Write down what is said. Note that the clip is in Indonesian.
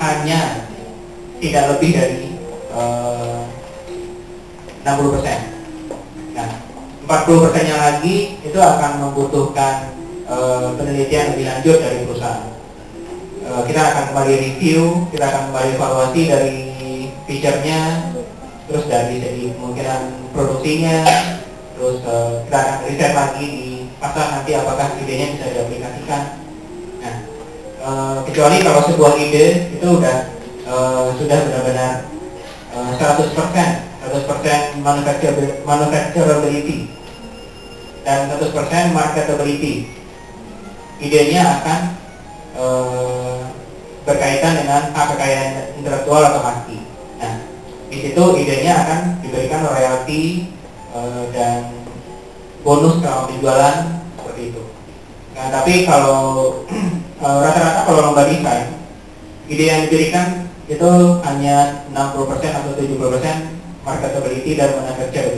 hanya tidak lebih dari eh, 60%. Nah, 40 persennya lagi itu akan membutuhkan eh, penelitian lebih lanjut dari perusahaan. Eh, kita akan kembali review, kita akan kembali evaluasi dari feature-nya, terus dari segi kemungkinan produksinya, terus eh, kita akan riset lagi di pasar nanti apakah idenya bisa diaplikasikan. Kecuali kalau sebuah ide itu udah eh, sudah benar-benar eh, 100% 100% manufacturability, dan 100% marketability. Idenya akan eh, berkaitan dengan hak kekayaan intelektual atau haki. Nah, di situ idenya akan diberikan royalti eh, dan bonus kalau penjualan seperti itu. Nah, tapi kalau rata-rata kalau desain, ide yang diberikan itu hanya 60% atau 70% marketability dan manufacturability.